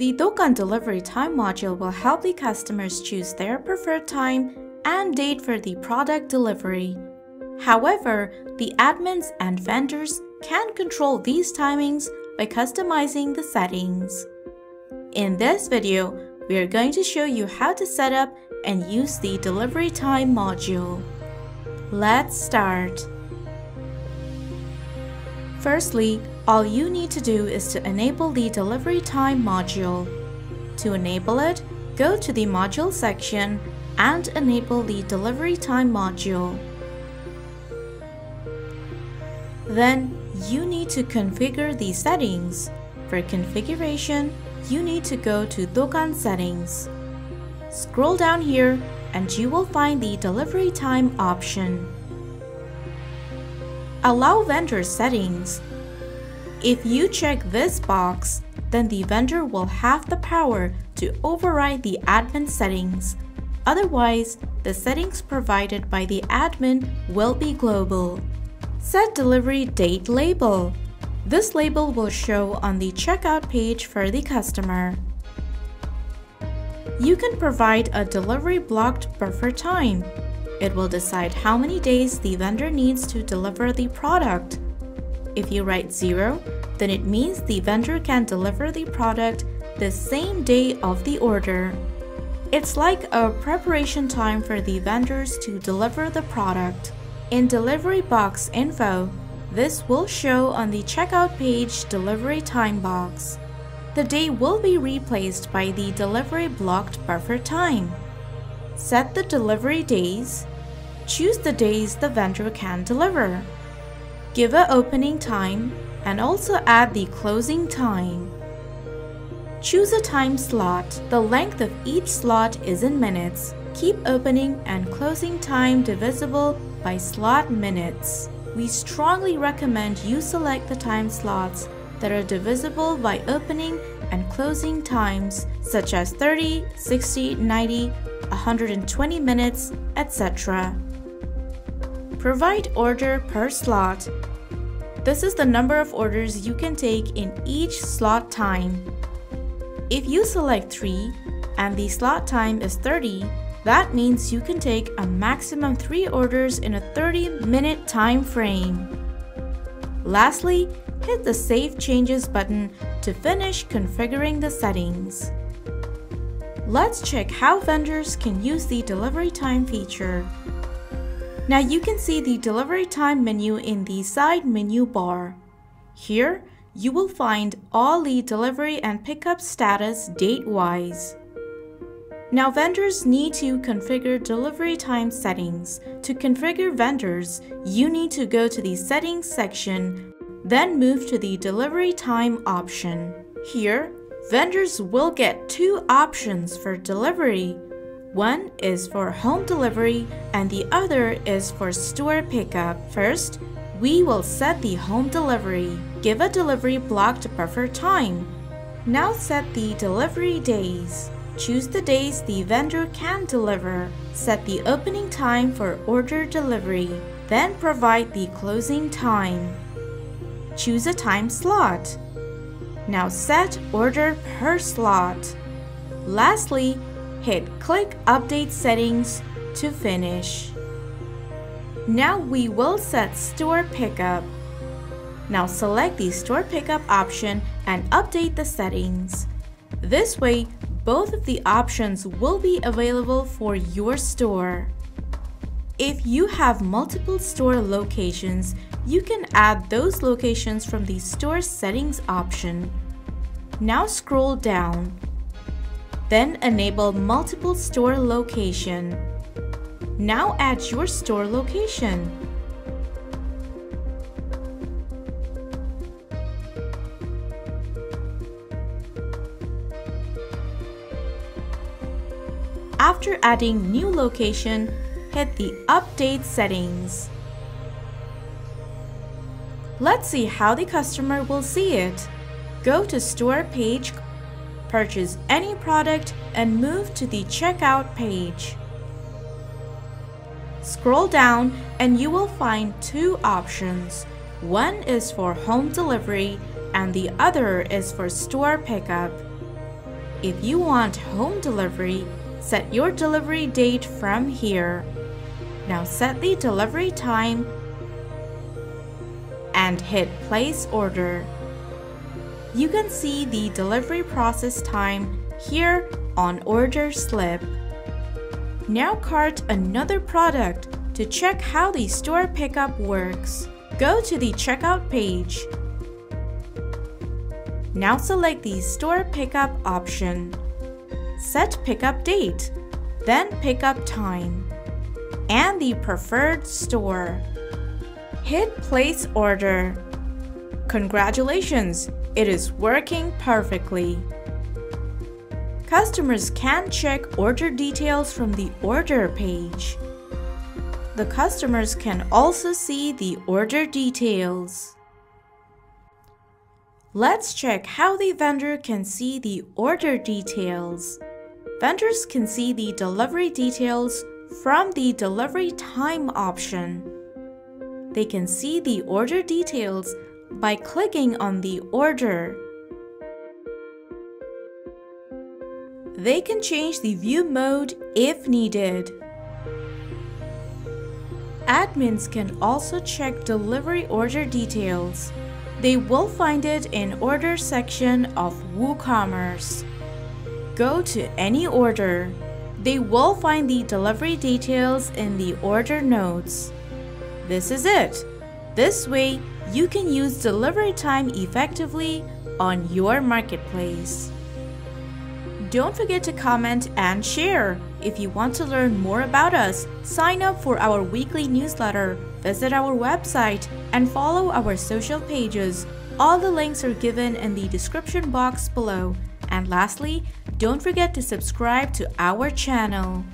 The Dokan Delivery Time module will help the customers choose their preferred time and date for the product delivery. However, the admins and vendors can control these timings by customizing the settings. In this video, we are going to show you how to set up and use the delivery time module. Let's start. Firstly, all you need to do is to enable the delivery time module. To enable it, go to the module section and enable the delivery time module. Then you need to configure the settings. For configuration, you need to go to Dokan settings. Scroll down here and you will find the delivery time option. Allow vendor settings. If you check this box, then the vendor will have the power to override the admin settings. Otherwise, the settings provided by the admin will be global. Set delivery date label. This label will show on the checkout page for the customer. You can provide a delivery blocked buffer time. It will decide how many days the vendor needs to deliver the product. If you write 0, then it means the vendor can deliver the product the same day of the order. It's like a preparation time for the vendors to deliver the product. In Delivery Box info, this will show on the checkout page delivery time box. The day will be replaced by the delivery blocked buffer time. Set the delivery days. Choose the days the vendor can deliver. Give a opening time and also add the closing time. Choose a time slot. The length of each slot is in minutes. Keep opening and closing time divisible by slot minutes. We strongly recommend you select the time slots that are divisible by opening and closing times such as 30, 60, 90, 120 minutes, etc. Provide order per slot. This is the number of orders you can take in each slot time. If you select 3 and the slot time is 30, that means you can take a maximum 3 orders in a 30 minute time frame. Lastly, hit the Save Changes button to finish configuring the settings. Let's check how vendors can use the delivery time feature. Now you can see the delivery time menu in the side menu bar. Here, you will find all the delivery and pickup status date-wise. Now vendors need to configure delivery time settings. To configure vendors, you need to go to the settings section, then move to the delivery time option. Here, vendors will get two options for delivery. One is for home delivery and the other is for store pickup. First, we will set the home delivery. Give a delivery block to buffer time. Now set the delivery days. Choose the days the vendor can deliver. Set the opening time for order delivery. Then provide the closing time. Choose a time slot. Now set order per slot. Lastly, hit click update settings to finish. Now we will set store pickup. Now select the store pickup option and update the settings. This way, both of the options will be available for your store. If you have multiple store locations, you can add those locations from the store settings option. Now scroll down. Then enable multiple store location. Now add your store location. After adding new location, hit the Update settings. Let's see how the customer will see it. Go to Store page, purchase any product, and move to the Checkout page. Scroll down and you will find two options. One is for home delivery and the other is for store pickup. If you want home delivery, set your delivery date from here. Now set the delivery time and hit place order. You can see the delivery process time here on order slip. Now cart another product to check how the store pickup works. Go to the checkout page. Now select the store pickup option. Set pickup date, then pickup time, and the preferred store. Hit place order. Congratulations, it is working perfectly. Customers can check order details from the order page. The customers can also see the order details. Let's check how the vendor can see the order details. Vendors can see the delivery details from the delivery time option. They can see the order details by clicking on the order. They can change the view mode if needed. Admins can also check delivery order details. They will find it in order section of WooCommerce. Go to any order. They will find the delivery details in the order notes. This is it. This way, you can use delivery time effectively on your marketplace. Don't forget to comment and share. If you want to learn more about us, sign up for our weekly newsletter, visit our website, and follow our social pages. All the links are given in the description box below. And lastly, don't forget to subscribe to our channel.